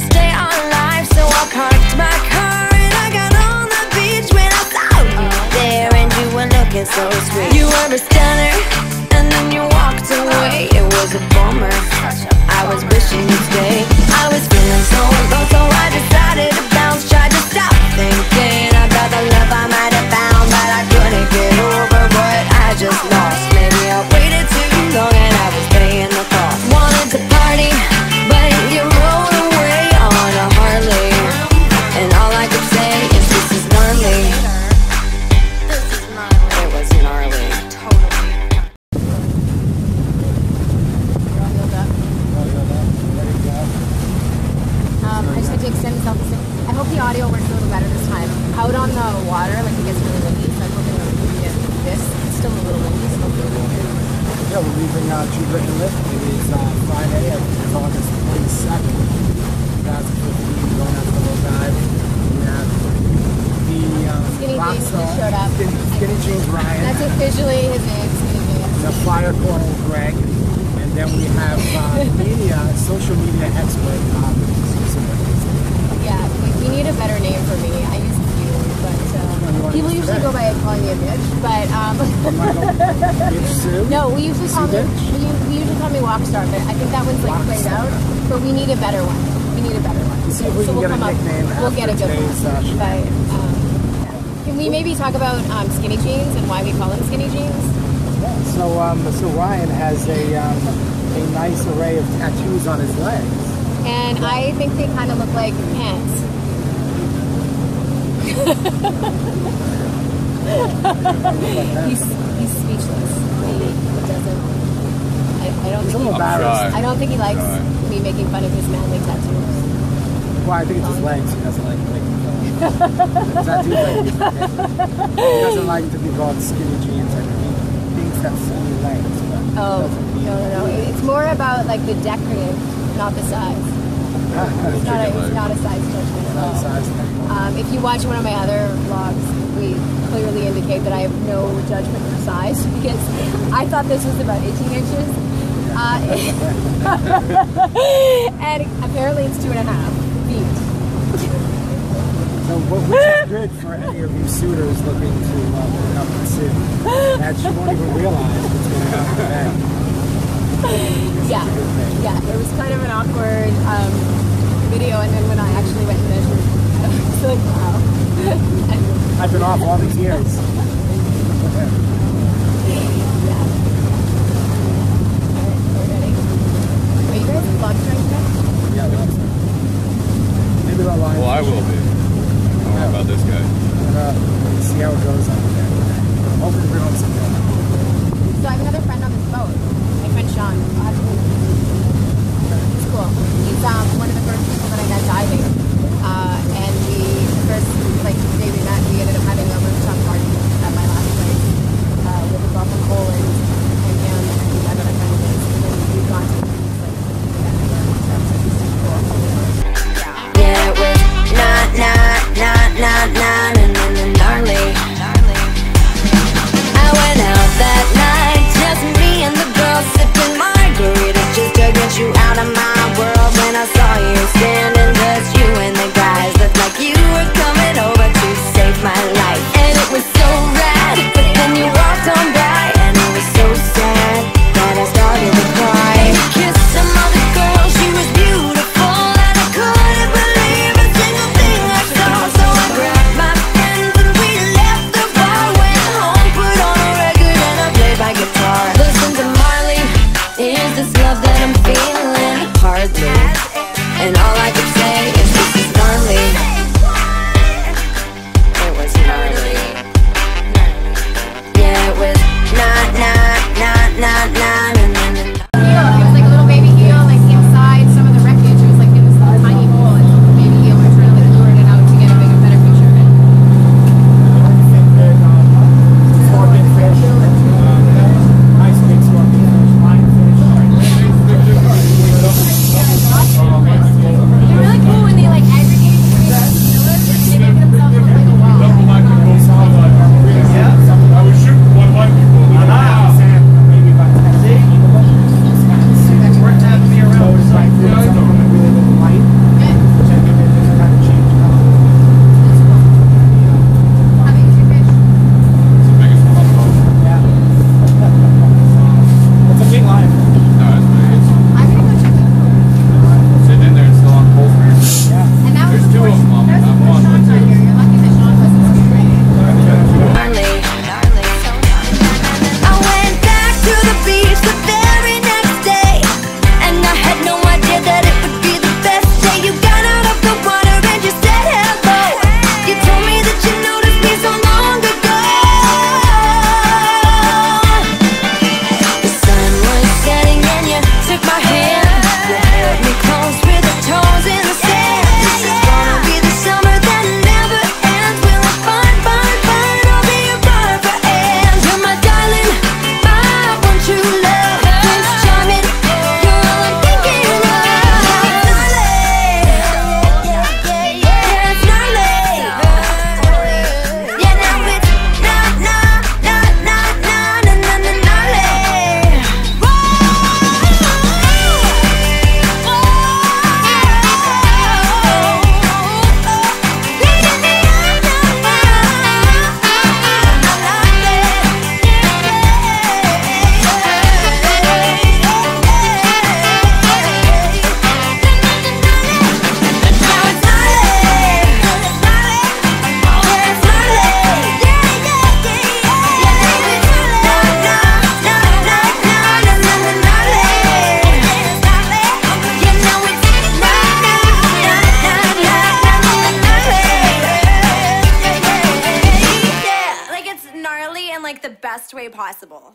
stay alive, so I parked my car and I got on the beach when I saw you there and you were looking so sweet. You were a stunner, audio works a little better this time. Out on the water, like it gets really windy, so I'm hoping it'll give you this. It's still a little windy, so hopefully it'll be Yeah, we're leaving uh, True Brick and Lift. It is uh, Friday, it's August 22nd, 2015. Going out for a little dive. We have the um, Skinny Jeans just showed up. Skinny, Skinny Jeans Ryan, That's officially his name, Skinny Jeans. the Fire Coral Gregg, and then we have uh, media, social media expert, um, Susan. Yeah, we, we need a better name for me. I use you, but uh, people usually go by calling me a bitch. But um, no, we usually call me we, we usually call me Walkstar, but I think that one's like played out. But we need a better one. We need a better one. see if we so can we'll get a come up. We'll get a good one. But um, can we maybe talk about um, skinny jeans and why we call them skinny jeans? So, um, so Ryan has a um, a nice array of tattoos on his legs. And I think they kind of look like pants. he's he's speechless. He doesn't. I, I don't He's a think little he. I don't think he likes Try. me making fun of his manly tattoos. Well, I think it's his um, legs. He doesn't like making fun. of. tattoos like these are different. He doesn't like to be called skinny jeans. I think he thinks that's skinny legs. But Oh no no no! It's more about like the decorative, not the size. It's not a, it's not a size judgment at all. Um, if you watch one of my other vlogs, we clearly indicate that I have no judgment for size because I thought this was about 18 inches. Uh, and apparently it's two and a half feet. So, what would be good for any of you suitors looking to uh, pick up the suit. That you won't even realize what's going on bag. Yeah, yeah. It was kind of an awkward um, video, and then when I actually went and measured, I was like, wow. I've been off all these years. yeah. All right, we're you guys vlogging right now? Yeah. Maybe they'll line. Well, I will be. Don't worry about this guy. Uh, see how it goes on there. Hopefully everyone's good. So I have another friend on this boat. Him. He's cool. He's um, one of the first people that I met diving. Uh, and the first like day we met, we ended up And all like the best way possible.